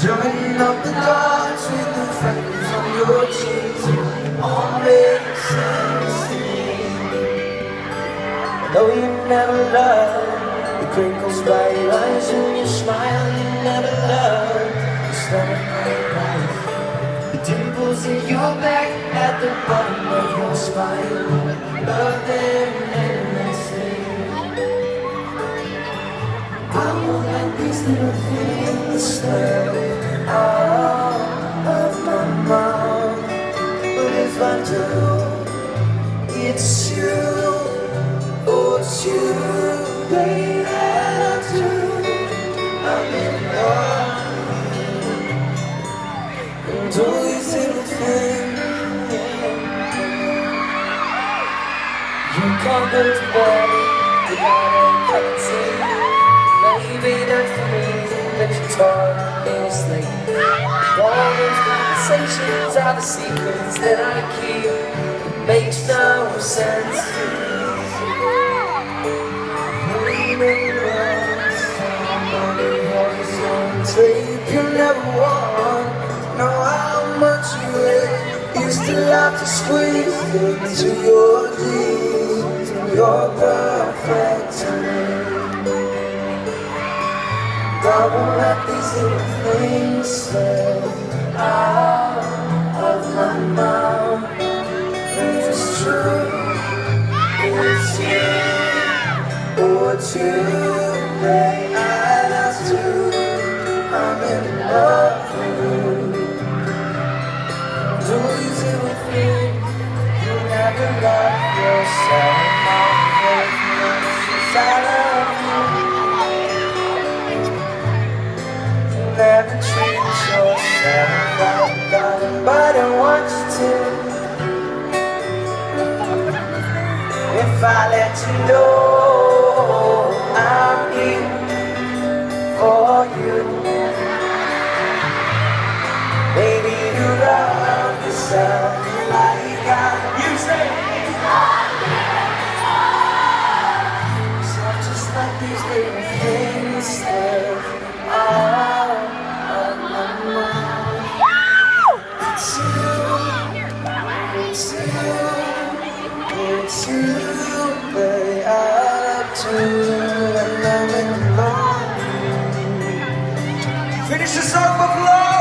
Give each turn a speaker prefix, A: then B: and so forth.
A: Joining up the dots with the freckles on your cheeks. All makes sense to me. Though you never loved the crinkles by your eyes when you smile, you never loved the stomach eyes. The dimples in your back at the bottom of your spine. Love them endlessly. I won't let these little things out of my mind. But if I do, it's you. It's you, baby, I do. I'm in love. And all these little things. You can't go to bed without that you. All those conversations are the secrets that I keep. It makes no sense. Tape you never want to know how much you hate. Used to love to squeeze into your jeans. You're perfect won't let these little things slip out of my mouth. It's true, it's you. It's you, babe. I love you. I'm in love with you. Do these little things you never love yourself. I'm I love you. If I let you know I'm here for you, baby, you love yourself love. Finish the song, Buffalo!